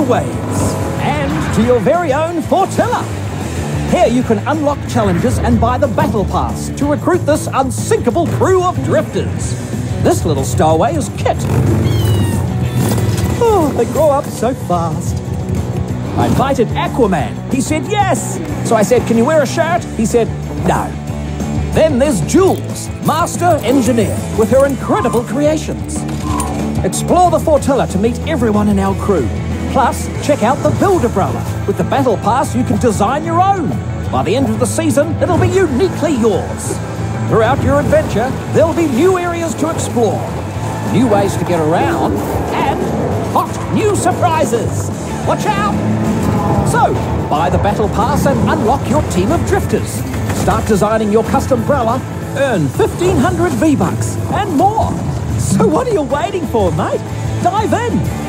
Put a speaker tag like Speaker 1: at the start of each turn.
Speaker 1: waves and to your very own Fortilla. Here you can unlock challenges and buy the Battle Pass to recruit this unsinkable crew of drifters. This little stowaway is Kit. Oh, they grow up so fast. I invited Aquaman. He said yes. So I said, Can you wear a shirt? He said, No. Then there's Jules, master engineer, with her incredible creations. Explore the Fortilla to meet everyone in our crew. Plus, check out the Build-A-Brella. With the Battle Pass, you can design your own. By the end of the season, it'll be uniquely yours. Throughout your adventure, there'll be new areas to explore, new ways to get around, and hot new surprises. Watch out! So, buy the Battle Pass and unlock your team of drifters. Start designing your custom umbrella, earn 1500 V-Bucks, and more. So what are you waiting for, mate? Dive in!